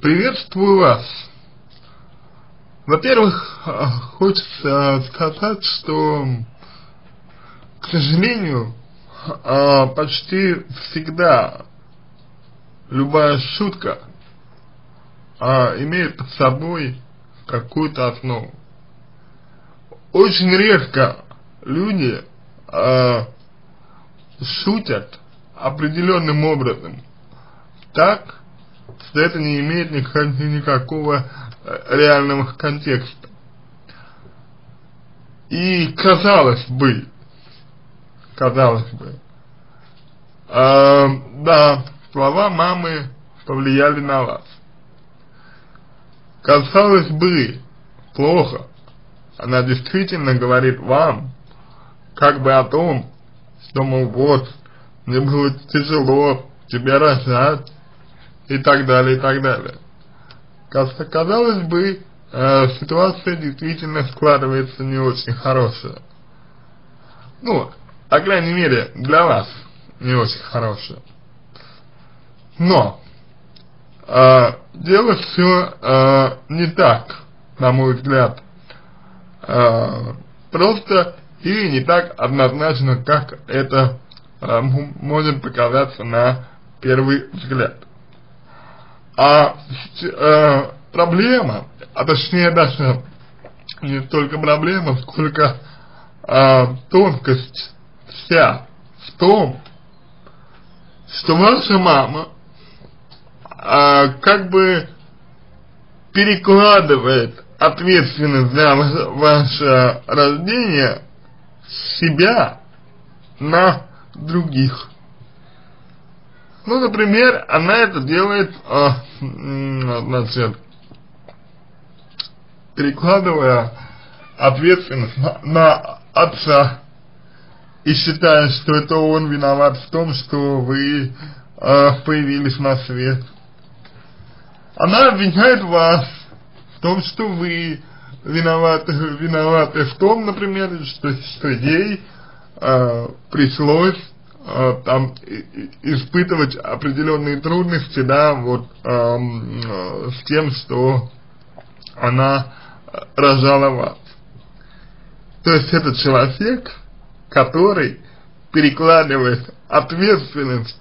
приветствую вас. Во-первых, хочется сказать, что, к сожалению, почти всегда любая шутка имеет под собой какую-то основу. Очень редко люди шутят определенным образом так, это не имеет никакого э, реального контекста. И казалось бы, казалось бы, э, да, слова мамы повлияли на вас. Казалось бы, плохо. Она действительно говорит вам, как бы о том, что, мол, вот, мне было тяжело тебя рожать, и так далее, и так далее. Казалось бы, э, ситуация действительно складывается не очень хорошая. Ну, по крайней мере, для вас не очень хорошая. Но, э, дело все э, не так, на мой взгляд. Э, просто или не так однозначно, как это э, может показаться на первый взгляд. А э, проблема, а точнее даже не столько проблема, сколько э, тонкость вся в том, что ваша мама э, как бы перекладывает ответственность за ваше рождение себя на других. Ну, например, она это делает, э, значит, перекладывая ответственность на, на отца и считая, что это он виноват в том, что вы э, появились на свет. Она обвиняет вас в том, что вы виноваты, виноваты в том, например, что, что ей э, пришлось там испытывать определенные трудности, да, вот э, с тем, что она рожала вас. То есть это человек, который перекладывает ответственность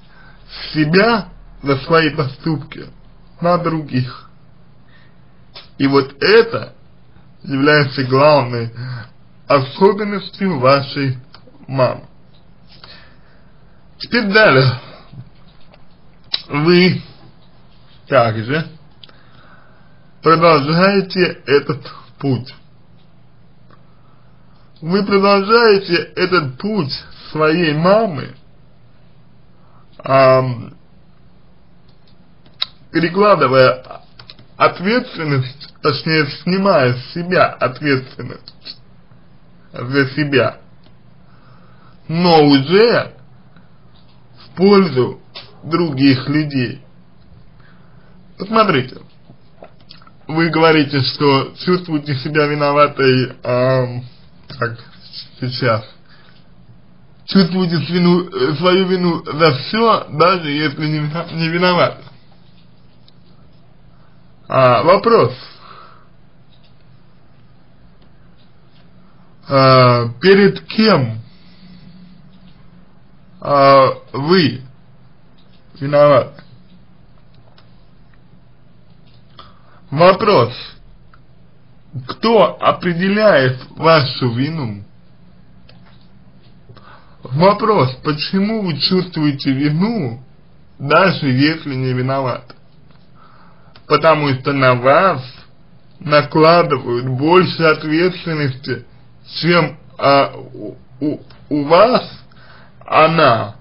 себя за свои поступки на других. И вот это является главной особенностью вашей мамы. Теперь далее. Вы также продолжаете этот путь. Вы продолжаете этот путь своей мамы, эм, перекладывая ответственность, точнее снимая с себя ответственность за себя, но уже пользу других людей. Посмотрите, вы говорите, что чувствуете себя виноватой, э, как сейчас, чувствуете свину, э, свою вину за все, даже если не, не виноваты. А, вопрос. А, перед кем а, вы виноваты. Вопрос. Кто определяет вашу вину? Вопрос, почему вы чувствуете вину, даже если не виноваты? Потому что на вас накладывают больше ответственности, чем а, у, у вас она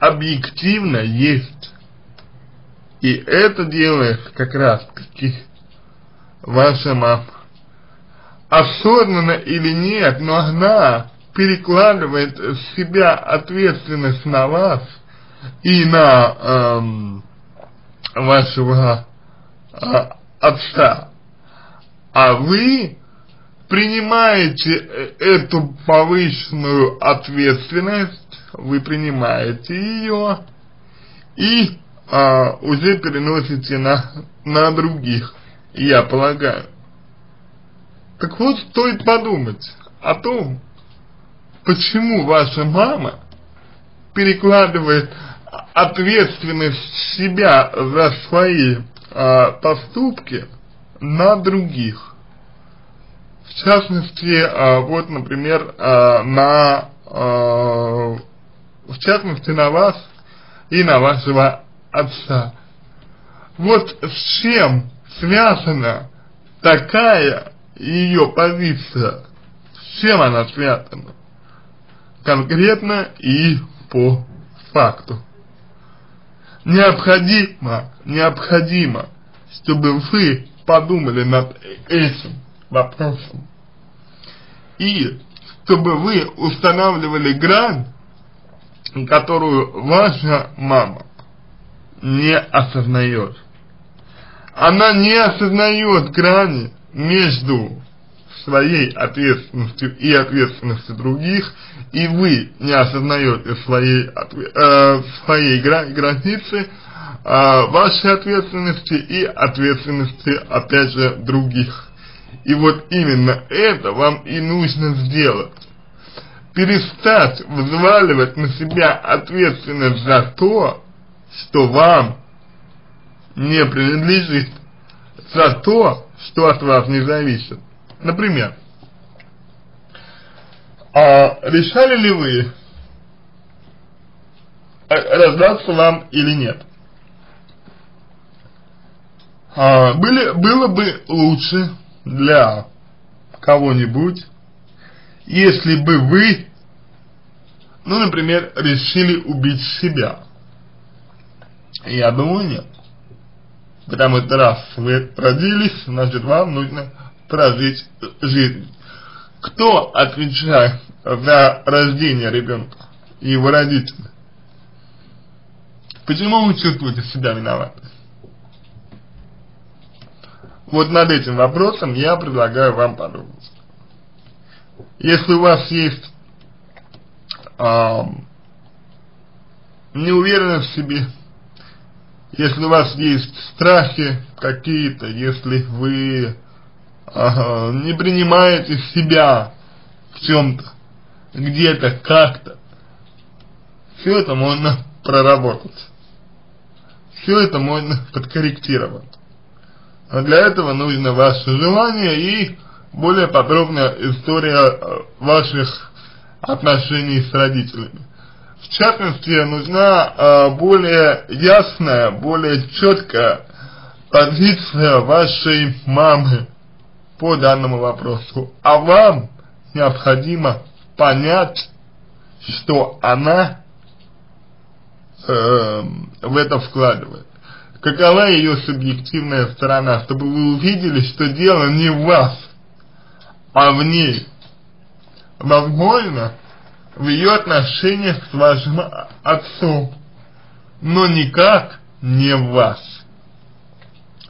объективно есть. И это делает как раз таки ваша мама. Осознанно или нет, но она перекладывает с себя ответственность на вас и на эм, вашего э, отца. А вы принимаете э, эту повышенную ответственность вы принимаете ее и а, уже переносите на, на других, я полагаю. Так вот, стоит подумать о том, почему ваша мама перекладывает ответственность себя за свои э, поступки на других. В частности, э, вот, например, э, на, э, в частности, на вас и на вашего отца. Вот с чем связана такая ее позиция, с чем она связана? Конкретно и по факту. Необходимо, необходимо, чтобы вы подумали над этим вопросом. И чтобы вы устанавливали грань, которую ваша мама не осознает. Она не осознает грани между своей ответственностью и ответственностью других, и вы не осознаете своей, э, своей гра границы, э, вашей ответственности и ответственности, опять же, других. И вот именно это вам и нужно сделать. Перестать взваливать на себя ответственность за то, что вам не принадлежит, за то, что от вас не зависит. Например, а решали ли вы, раздаться вам или нет? А, были, было бы лучше для кого-нибудь, если бы вы, ну, например, решили убить себя. Я думаю, нет. Потому что раз вы родились, значит вам нужно прожить жизнь. Кто отвечает за рождение ребенка? Его родители. Почему вы чувствуете себя виноваты? Вот над этим вопросом я предлагаю вам подумать. Если у вас есть э, неуверенность в себе, если у вас есть страхи какие-то, если вы ага, не принимаете себя в чем-то, где-то, как-то, все это можно проработать. Все это можно подкорректировать. Но для этого нужно ваше желание и более подробная история э, ваших отношений с родителями. В частности, нужна э, более ясная, более четкая позиция вашей мамы по данному вопросу. А вам необходимо понять, что она э, в это вкладывает. Какова ее субъективная сторона, чтобы вы увидели, что дело не в вас, а в ней. Возможно, в ее отношениях с вашим отцом, но никак не в вас.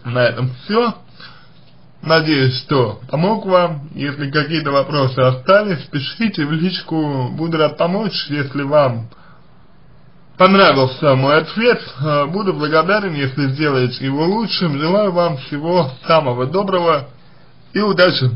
На этом все. Надеюсь, что помог вам. Если какие-то вопросы остались, пишите в личку. Буду рад помочь, если вам понравился мой ответ. Э, буду благодарен, если сделаете его лучшим. Желаю вам всего самого доброго и удачи.